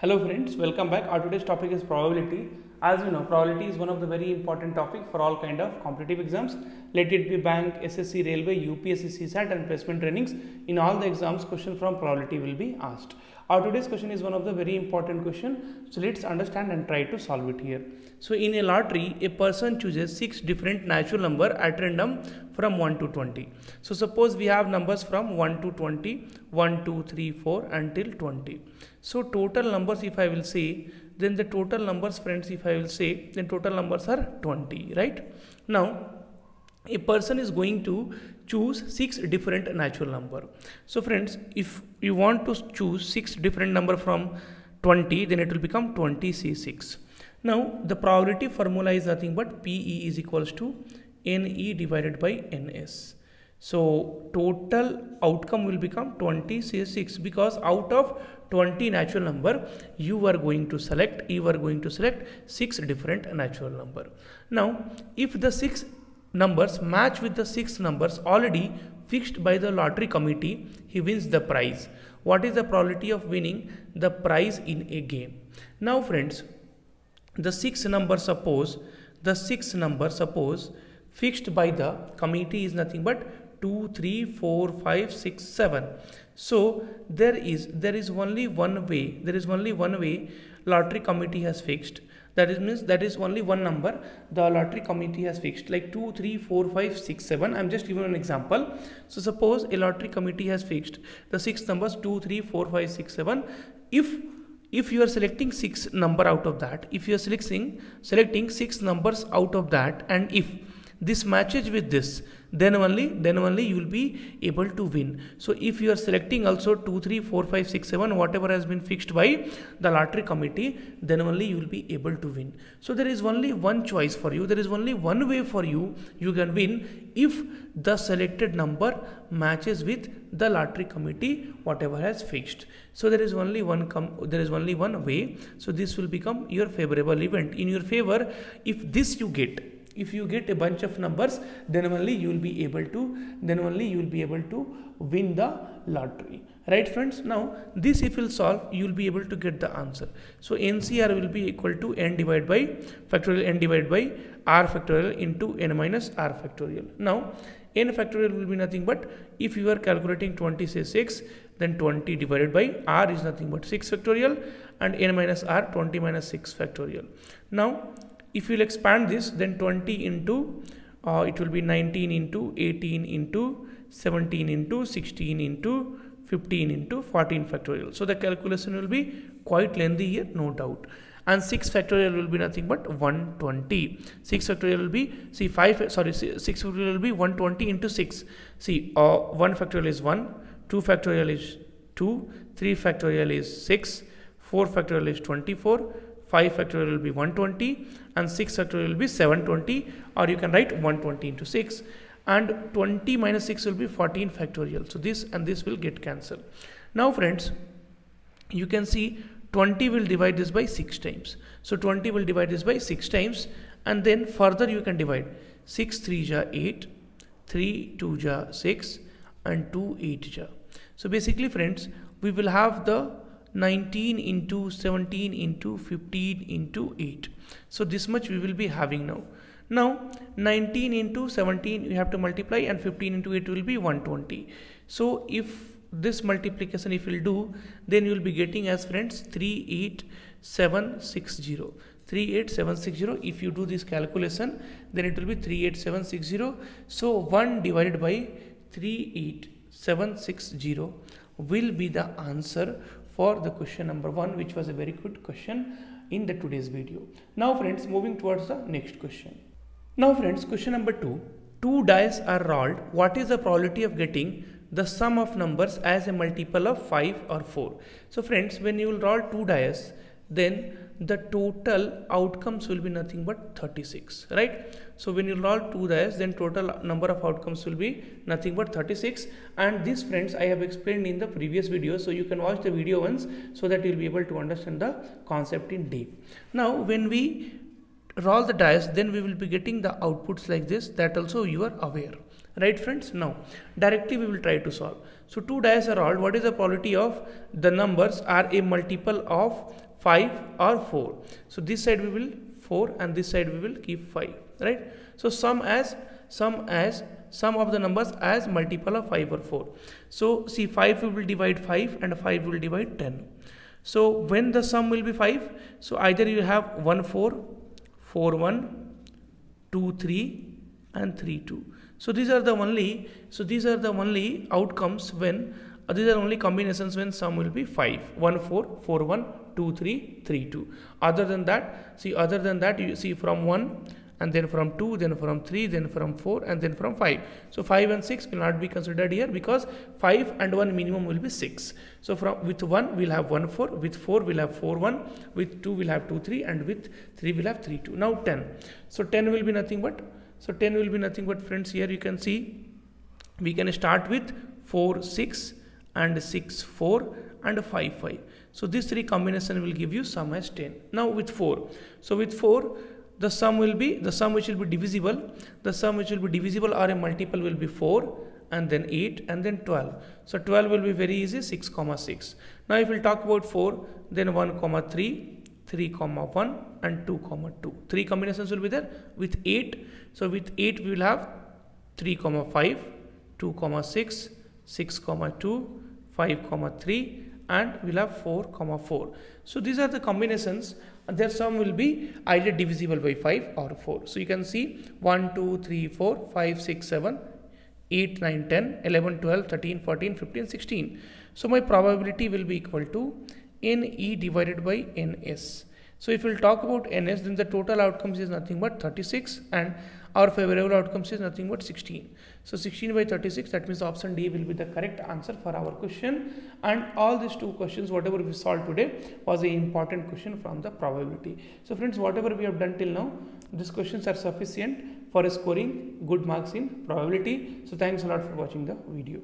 Hello friends, welcome back. Our today's topic is probability. As you know, probability is one of the very important topic for all kind of competitive exams. Let it be bank, SSC, railway, UPSC, CSAT and placement trainings. In all the exams, question from probability will be asked. Our today's question is one of the very important question. So let's understand and try to solve it here. So in a lottery, a person chooses six different natural number at random from 1 to 20. So suppose we have numbers from 1 to 20, 1, 2, 3, 4 until 20. So total numbers if I will say, then the total numbers friends if I will say, then total numbers are 20, right? Now, a person is going to choose six different natural number. So friends, if you want to choose six different number from 20, then it will become 20C6. Now, the probability formula is nothing but PE is equals to NE divided by NS. So total outcome will become 20 C6 because out of 20 natural number you are going to select you are going to select six different natural number. Now if the six numbers match with the six numbers already fixed by the lottery committee he wins the prize. What is the probability of winning the prize in a game? Now friends the six number suppose the six number suppose fixed by the committee is nothing but 2 3 4 5 6 7 so there is there is only one way there is only one way lottery committee has fixed. That is means that is only one number the lottery committee has fixed. Like 2 3 4 5 6 7 i'm just giving an example. So suppose a lottery committee has fixed the six numbers 2 3 4 5 6 7 if if you are selecting six number out of that if you are selecting selecting six numbers out of that and if this matches with this. Then only then only you will be able to win. So if you are selecting also 2 3 4 5 6 7 whatever has been fixed by the lottery committee then only you will be able to win. So there is only one choice for you. There is only one way for you. You can win if the selected number matches with the lottery committee whatever has fixed. So there is only one com there is only one way. So this will become your favorable event. In your favor if this you get if you get a bunch of numbers then only you will be able to then only you will be able to win the lottery. Right friends? Now this if you will solve you will be able to get the answer. So ncr will be equal to n divided by factorial n divided by r factorial into n minus r factorial. Now n factorial will be nothing but if you are calculating 20 say 6 then 20 divided by r is nothing but 6 factorial and n minus r 20 minus 6 factorial. Now if you will expand this then 20 into uh, it will be 19 into 18 into 17 into 16 into 15 into 14 factorial. So the calculation will be quite lengthy here no doubt. And 6 factorial will be nothing but 120 6 factorial will be see 5 sorry 6 factorial will be 120 into 6 see uh, 1 factorial is 1 2 factorial is 2 3 factorial is 6 4 factorial is 24 5 factorial will be 120 and 6 factorial will be 720 or you can write 120 into 6 and 20 minus 6 will be 14 factorial. So this and this will get cancelled. Now friends, you can see 20 will divide this by 6 times. So 20 will divide this by 6 times and then further you can divide 6 3 ja 8, 3 2 ja 6 and 2 8 ja. So basically friends, we will have the 19 into 17 into 15 into 8 so this much we will be having now. Now 19 into 17 you have to multiply and 15 into 8 will be 120 so if this multiplication if you will do then you will be getting as friends 38760 38760 if you do this calculation then it will be 38760 so 1 divided by 38760 will be the answer for the question number one which was a very good question in the today's video. Now friends moving towards the next question. Now friends question number two. Two dice are rolled. What is the probability of getting the sum of numbers as a multiple of 5 or 4? So friends when you will roll two dice then the total outcomes will be nothing but 36 right? So when you roll two dice then total number of outcomes will be nothing but 36 and this friends i have explained in the previous video so you can watch the video once so that you'll be able to understand the concept in deep. Now when we roll the dice then we will be getting the outputs like this. That also you are aware right friends? Now directly we will try to solve. So two dice are rolled. What is the probability of the numbers? Are a multiple of 5 or 4? So this side we will 4 and this side we will keep 5, right? So sum as sum as sum of the numbers as multiple of 5 or 4. So see 5 we will divide 5 and 5 will divide 10. So when the sum will be 5, so either you have 1 4, 4 1, 2 3 and 3 2. So these are the only so these are the only outcomes when uh, these are only combinations when sum will be 5 1 4 4 1 2 3 3 2 other than that see other than that you see from 1 and then from 2 then from 3 then from 4 and then from 5 so 5 and 6 will not be considered here because 5 and 1 minimum will be 6 so from with 1 we'll have 1 4 with 4 we'll have 4 1 with 2 we'll have 2 3 and with 3 we'll have 3 2 now 10 so 10 will be nothing but so 10 will be nothing but friends here you can see we can start with 4 6 and 6 4 and 5 5 so these three combination will give you sum as 10 now with 4 so with 4 the sum will be the sum which will be divisible the sum which will be divisible or a multiple will be 4 and then 8 and then 12 so 12 will be very easy 6 comma 6 now if we talk about 4 then 1 comma 3 3 comma 1 and 2 comma 2 three combinations will be there with 8 so with 8 we will have 3 comma 5 2 comma 6 6 comma 2 5 comma 3 and we'll have 4 comma 4 so these are the combinations. And their sum will be either divisible by 5 or 4 so you can see 1 2 3 4 5 6 7 8 9 10 11 12 13 14 15 16 so my probability will be equal to ne divided by ns so if we'll talk about ns then the total outcomes is nothing but 36 and our favorable outcomes is nothing but 16. So 16 by 36 that means option D will be the correct answer for our question and all these two questions whatever we solved today was an important question from the probability. So friends whatever we have done till now these questions are sufficient for scoring good marks in probability. So thanks a lot for watching the video.